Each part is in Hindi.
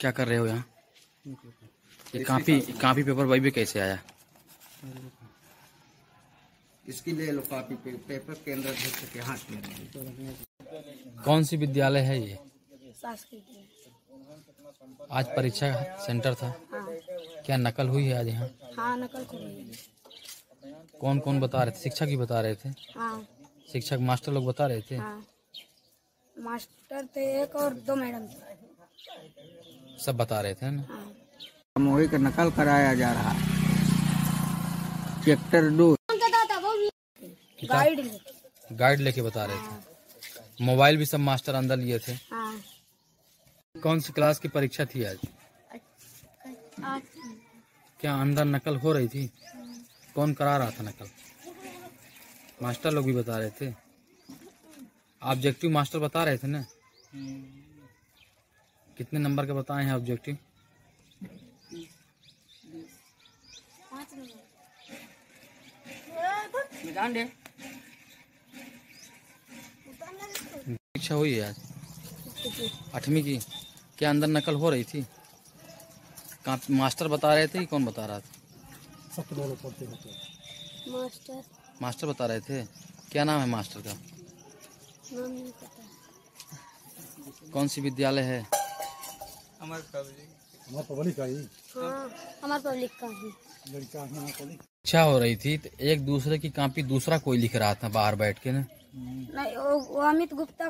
क्या कर रहे हो यहाँ? ये कापी कापी पेपर वही भी कैसे आया? इसकी ले लो कॉपी पे, पेपर के अंदर भर सके हाथ में कौन सी विद्यालय है ये? आज परीक्षा सेंटर था। हाँ। क्या नकल हुई है आज यहाँ? हाँ नकल हुई। कौन कौन बता रहे थे? शिक्षक ही बता रहे थे। हाँ। शिक्षक मास्टर लोग बता रहे थे। हाँ। मास्टर थे एक और दो मैडम थे। सब बता रहे थे ना? हाँ। सामूहिक नकल कराया जा रहा है। चैप्टर दो। गाइड ले गाइड लेके बता रहे थे। मोबाइल भी सब मास्टर अंदर लिए थे। हाँ। कौन सी क्लास की परीक्षा थी आज? क्या अंदर नकल हो रही थी? कौन करा रहा था नकल? मास्टर लोग भी बता रहे थे। ऑब्जेक्टिव मास्टर बता रहे थे ना? कितने नंबर के बताए हैं ऑब्जेक्टिव परीक्षा हुई है आज? आठवीं की? क्या अंदर नकल हो रही थी? कहाँ मास्टर बता रहे थे कि कौन बता रहा था? मास्टर। मास्टर बता रहे थे। क्या नाम है मास्टर का? नाम नहीं पता। कौन सी विद्यालय है? हाँ। हमारे पब्लिक का ही। इच्छा हो रही थी तो एक दूसरे की कॉपी दूसरा कोई लिख रहा था बाहर बैठ के ना? नहीं वो अमित गुप्ता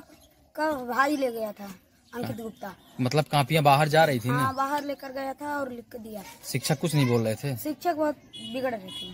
का भाई ले गया था अंकित गुप्ता। मतलब कापियाँ बाहर जा रही थी हाँ ना बाहर लेकर गया था और लिख दिया। शिक्षक कुछ नहीं बोल रहे थे? शिक्षक बहुत बिगड़ रहे थे।